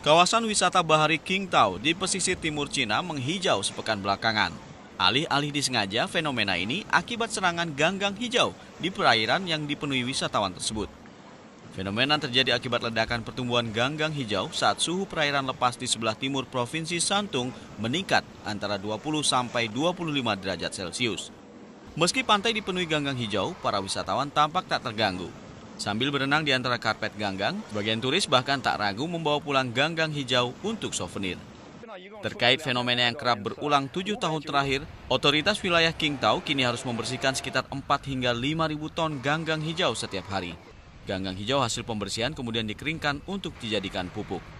Kawasan wisata Bahari Qingtao di pesisir timur Cina menghijau sepekan belakangan. Alih-alih disengaja, fenomena ini akibat serangan ganggang hijau di perairan yang dipenuhi wisatawan tersebut. Fenomena terjadi akibat ledakan pertumbuhan ganggang hijau saat suhu perairan lepas di sebelah timur Provinsi Santung meningkat antara 20 sampai 25 derajat Celcius. Meski pantai dipenuhi ganggang hijau, para wisatawan tampak tak terganggu. Sambil berenang di antara karpet ganggang, sebagian turis bahkan tak ragu membawa pulang ganggang hijau untuk souvenir. Terkait fenomena yang kerap berulang tujuh tahun terakhir, otoritas wilayah Qingtao kini harus membersihkan sekitar 4 hingga 5 ribu ton ganggang hijau setiap hari. Ganggang hijau hasil pembersihan kemudian dikeringkan untuk dijadikan pupuk.